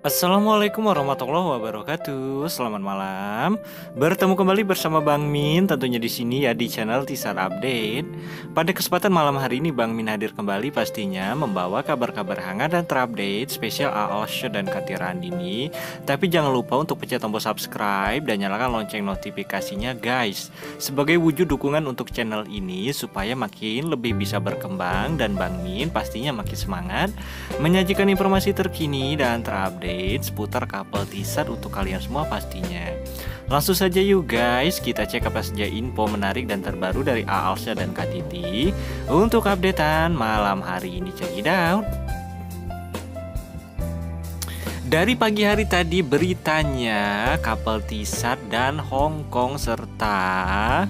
Assalamualaikum warahmatullahi wabarakatuh. Selamat malam. Bertemu kembali bersama Bang Min tentunya di sini ya di channel Tisar Update. Pada kesempatan malam hari ini Bang Min hadir kembali pastinya membawa kabar-kabar hangat dan terupdate spesial Aosha dan Katira Andini. Tapi jangan lupa untuk pencet tombol subscribe dan nyalakan lonceng notifikasinya guys. Sebagai wujud dukungan untuk channel ini supaya makin lebih bisa berkembang dan Bang Min pastinya makin semangat menyajikan informasi terkini dan terupdate update seputar couple teaser untuk kalian semua pastinya. Langsung saja yuk guys, kita cek apa saja info menarik dan terbaru dari Aalsha dan Katiti untuk updatean malam hari ini. Check it out. Dari pagi hari tadi beritanya couple teaser dan Hong Kong serta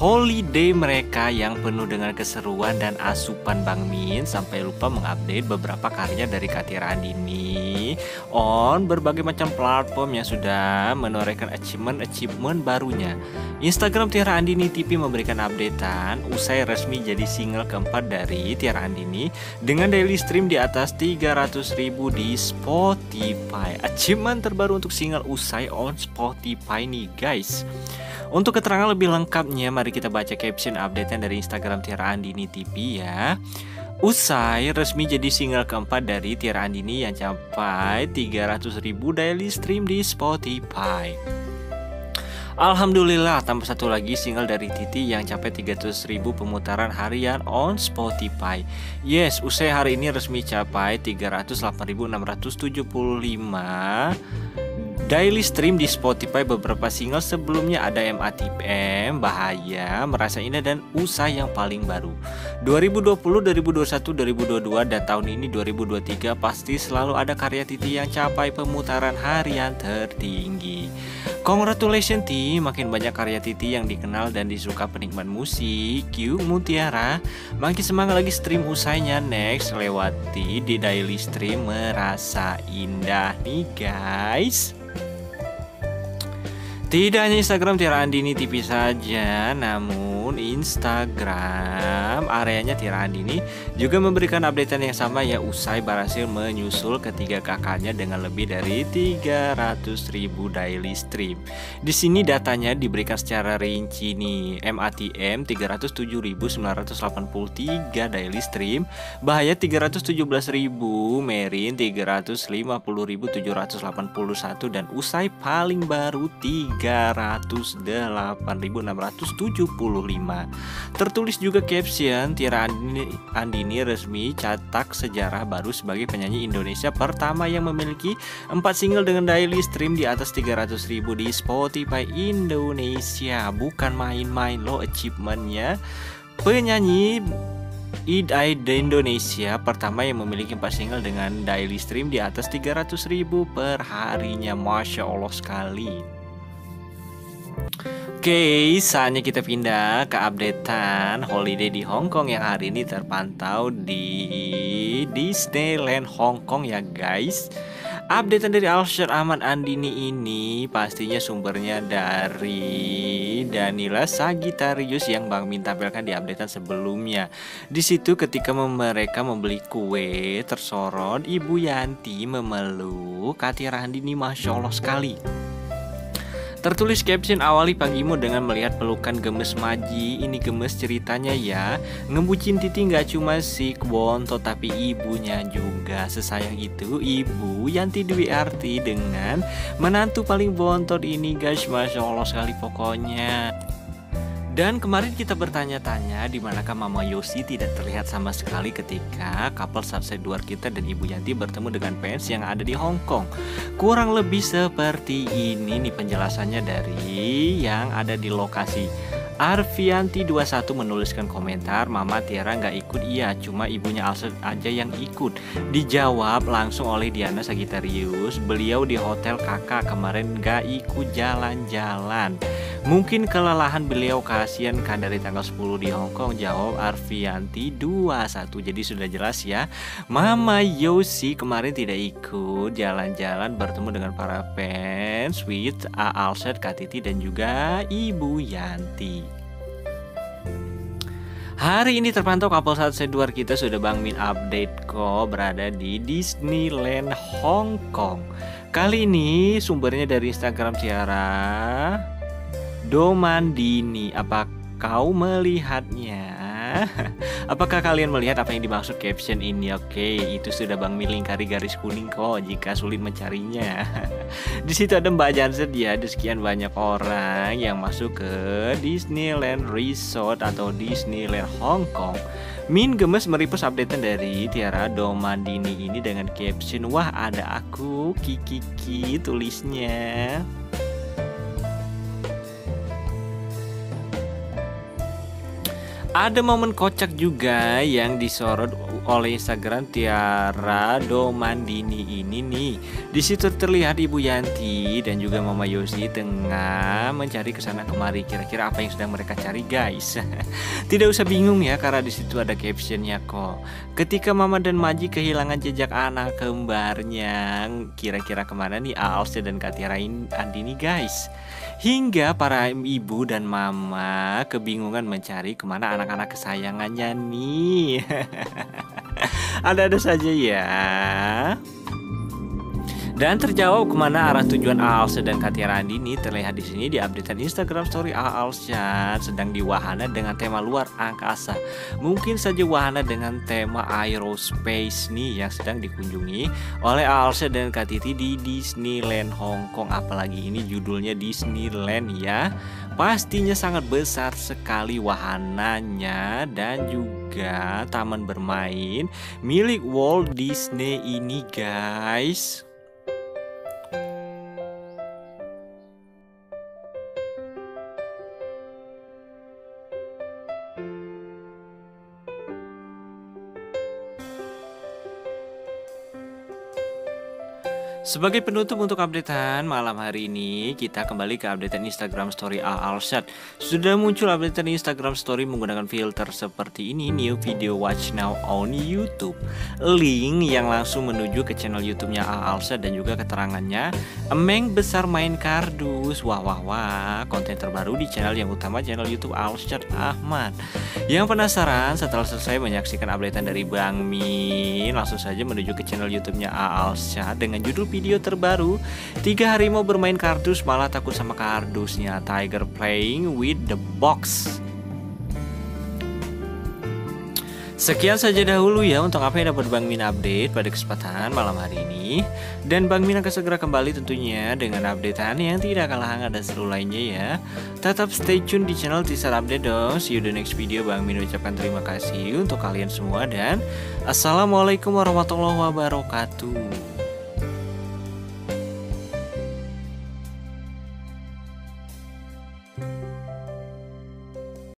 holiday mereka yang penuh dengan keseruan dan asupan Bang Min sampai lupa mengupdate beberapa karya dari Katira Andini on berbagai macam platform yang sudah menorehkan achievement-achievement barunya. Instagram Tiara Andini TV memberikan updatean usai resmi jadi single keempat dari Tiara Andini dengan daily stream di atas 300 ribu di Spotify. Achievement terbaru untuk single usai on Spotify nih guys. Untuk keterangan lebih lengkapnya, mari kita baca caption update dari Instagram Tiara Andini TV ya. Usai resmi jadi single keempat dari Tiara Andini yang capai 300 ribu daily stream di Spotify. Alhamdulillah tambah satu lagi single dari Titi yang capai 300 ribu pemutaran harian on Spotify Yes, usai hari ini resmi capai 308.675 Daily stream di Spotify beberapa single sebelumnya ada MATPM, Bahaya, Merasa Indah dan Usai yang paling baru. 2020, 2021, 2022 dan tahun ini 2023 pasti selalu ada karya Titi yang capai pemutaran harian tertinggi. Congratulations Ti, makin banyak karya Titi yang dikenal dan disuka penikmat musik. Q Mutiara, makin semangat lagi stream usainya next lewati di daily stream merasa indah nih guys. Tidak hanya Instagram Tiara Andini TV saja, namun Instagram areanya Tiara Andini juga memberikan updatean yang sama ya usai berhasil menyusul ketiga kakaknya dengan lebih dari 300 ribu daily stream. Di sini datanya diberikan secara rinci nih, MATM 307.983 daily stream, Bahaya 317.000, Merin 350.781 dan usai paling baru 3 308.675 Tertulis juga caption Tiara Andini, Andini resmi catak sejarah baru sebagai penyanyi Indonesia pertama yang memiliki 4 single dengan daily stream di atas 300 ribu di Spotify Indonesia. Bukan main-main lo achievementnya. Penyanyi Idai Indonesia pertama yang memiliki 4 single dengan daily stream di atas 300 ribu per harinya Masya Allah sekali Oke, saatnya kita pindah ke updatean holiday di Hong Kong yang hari ini terpantau di Disneyland Hong Kong ya guys. Updatean dari Alshar Ahmad Andini ini pastinya sumbernya dari Danila Sagitarius yang Bang Min tampilkan di updatean sebelumnya. Di situ ketika mereka membeli kue tersorot Ibu Yanti memeluk Katira Andini Masya Allah sekali. Tertulis caption awali pagimu dengan melihat pelukan gemes Maji. Ini gemes ceritanya ya. Ngebucin Titi nggak cuma si Kwonto tapi ibunya juga. Sesayang itu ibu Yanti Dwi Arti dengan menantu paling bontot ini guys. Masya Allah sekali pokoknya dan kemarin kita bertanya-tanya di manakah Mama Yosi tidak terlihat sama sekali ketika couple Subside Duar kita dan Ibu Yanti bertemu dengan fans yang ada di Hong Kong. Kurang lebih seperti ini nih penjelasannya dari yang ada di lokasi. Arvianti 21 menuliskan komentar Mama Tiara nggak ikut. Iya cuma ibunya Alset aja yang ikut. Dijawab langsung oleh Diana Sagittarius Beliau di hotel kakak kemarin nggak ikut jalan-jalan. Mungkin kelelahan beliau kasihan kan dari tanggal 10 di Hong Kong Jawab Arvianti 21 Jadi sudah jelas ya Mama Yosi kemarin tidak ikut jalan-jalan bertemu dengan para fans With A. Alset, Katiti dan juga Ibu Yanti Hari ini terpantau couple satu Edward kita sudah Bang Min update kok berada di Disneyland Hong Kong. Kali ini sumbernya dari Instagram Tiara Domandini. Apa kau melihatnya? Apakah kalian melihat apa yang dimaksud caption ini? Oke, itu sudah Bang Miling kari garis kuning kok jika sulit mencarinya. Di situ ada Mbak Janset ya, ada sekian banyak orang yang masuk ke Disneyland Resort atau Disneyland Hong Kong. Min gemes meripus updatean dari Tiara Domandini ini dengan caption Wah ada aku Kiki Kiki tulisnya Ada momen kocak juga yang disorot oleh Instagram Tiara Domandini ini nih. Di situ terlihat Ibu Yanti dan juga Mama Yosi tengah mencari ke sana kemari. Kira-kira apa yang sedang mereka cari, guys? Tidak usah bingung ya, karena di situ ada captionnya kok. Ketika Mama dan Maji kehilangan jejak anak kembarnya, kira-kira ke mana nih Alse dan Katiara Andini, guys? Hingga para ibu dan mama kebingungan mencari ke mana anak-anak kesayangannya nih. Ada-ada saja ya. Dan terjawab ke mana arah tujuan Aalsya dan Katia Randini terlihat di sini di updatean Instagram Story Aalsya sedang di wahana dengan tema luar angkasa. Mungkin saja wahana dengan tema aerospace nih yang sedang dikunjungi oleh Aalsya dan Katiti di Disneyland Hong Kong. Apalagi ini judulnya Disneyland ya. Pastinya sangat besar sekali wahananya dan juga taman bermain milik Walt Disney ini guys. Sebagai penutup untuk updatean malam hari ini, kita kembali ke updatean Instagram Story A Alshad. Sudah muncul updatean Instagram Story menggunakan filter seperti ini, new video watch now on YouTube. Link yang langsung menuju ke channel YouTube-nya A Alshad dan juga keterangannya, Emeng besar main kardus. Wah wah wah, konten terbaru di channel yang utama channel YouTube Alshad Ahmad. Yang penasaran setelah selesai menyaksikan updatean dari Bang Min, langsung saja menuju ke channel YouTube-nya A Alshad dengan judul video terbaru. Tiga harimau bermain kardus malah takut sama kardusnya. Tiger playing with the box. Sekian saja dahulu ya untuk apa yang dapat Bang Min update pada kesempatan malam hari ini. Dan Bang Min akan segera kembali tentunya dengan updatean yang tidak kalah hangat dan seru lainnya ya. Tetap stay tune di channel Tisar Update dong. See you the next video. Bang Min ucapkan terima kasih untuk kalian semua Dan Assalamualaikum warahmatullahi wabarakatuh